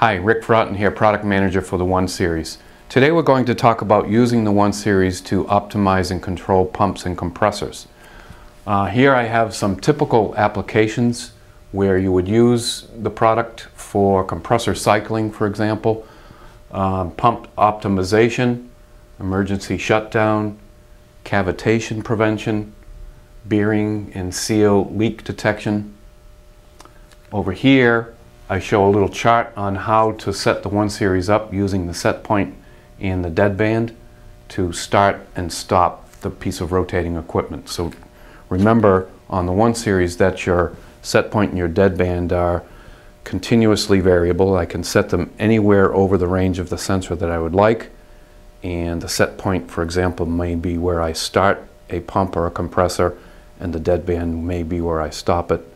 Hi, Rick Fraughton here, Product Manager for the One Series. Today we're going to talk about using the One Series to optimize and control pumps and compressors. Uh, here I have some typical applications where you would use the product for compressor cycling, for example, um, pump optimization, emergency shutdown, cavitation prevention, bearing and seal leak detection. Over here, I show a little chart on how to set the one series up using the set point and the deadband to start and stop the piece of rotating equipment. So remember on the one series that your set point and your deadband are continuously variable. I can set them anywhere over the range of the sensor that I would like and the set point for example may be where I start a pump or a compressor and the deadband may be where I stop it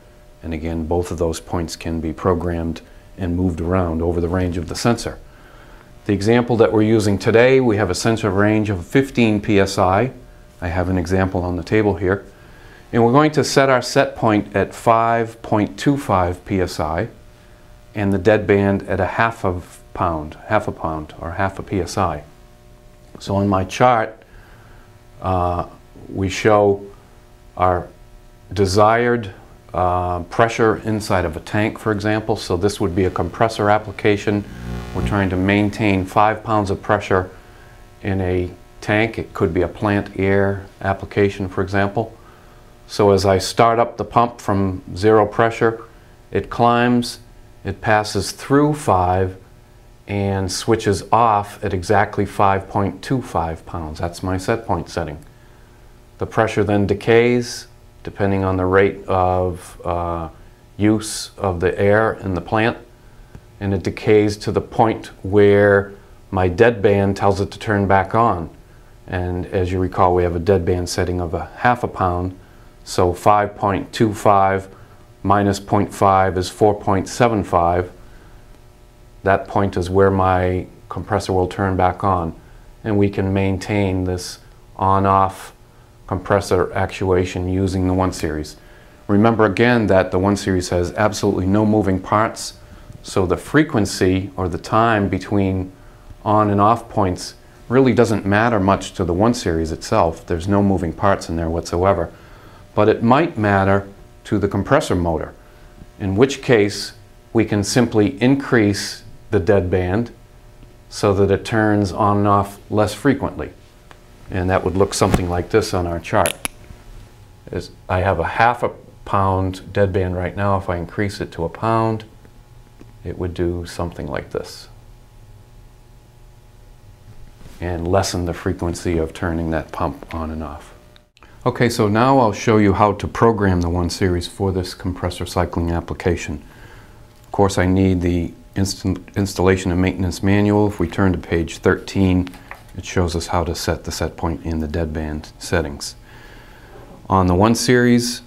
and again both of those points can be programmed and moved around over the range of the sensor. The example that we're using today we have a sensor range of 15 psi. I have an example on the table here and we're going to set our set point at 5.25 psi and the dead band at a half of pound, half a pound or half a psi. So on my chart, uh, we show our desired uh, pressure inside of a tank, for example. So this would be a compressor application. We're trying to maintain five pounds of pressure in a tank. It could be a plant air application, for example. So as I start up the pump from zero pressure, it climbs, it passes through five, and switches off at exactly 5.25 pounds. That's my set point setting. The pressure then decays depending on the rate of uh, use of the air in the plant. And it decays to the point where my deadband tells it to turn back on. And as you recall, we have a deadband setting of a half a pound, so 5.25 minus 0.5 is 4.75 that point is where my compressor will turn back on. And we can maintain this on-off compressor actuation using the 1 Series. Remember again that the 1 Series has absolutely no moving parts so the frequency or the time between on and off points really doesn't matter much to the 1 Series itself. There's no moving parts in there whatsoever. But it might matter to the compressor motor, in which case we can simply increase the deadband so that it turns on and off less frequently. And that would look something like this on our chart. Is I have a half a pound deadband right now. If I increase it to a pound, it would do something like this. And lessen the frequency of turning that pump on and off. Okay, so now I'll show you how to program the one series for this compressor cycling application. Of course, I need the installation and maintenance manual. If we turn to page 13, it shows us how to set the set point in the deadband settings. On the one series,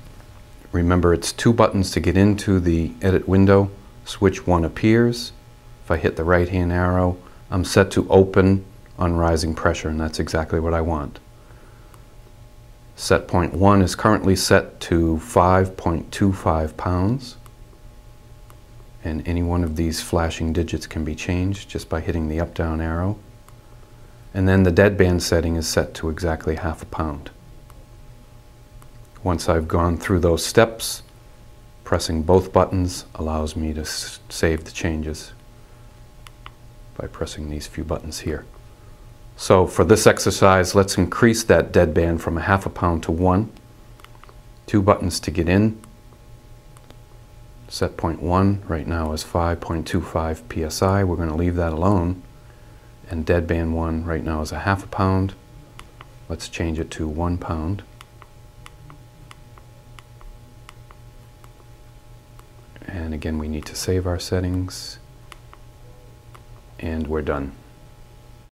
remember it's two buttons to get into the edit window. Switch 1 appears. If I hit the right hand arrow, I'm set to open on rising pressure and that's exactly what I want. Set point 1 is currently set to 5.25 pounds and any one of these flashing digits can be changed just by hitting the up down arrow and then the deadband setting is set to exactly half a pound. Once I've gone through those steps pressing both buttons allows me to save the changes by pressing these few buttons here. So for this exercise let's increase that deadband from a half a pound to one. Two buttons to get in Set point 1 right now is 5.25 psi. We're going to leave that alone. And dead deadband 1 right now is a half a pound. Let's change it to 1 pound. And again, we need to save our settings. And we're done.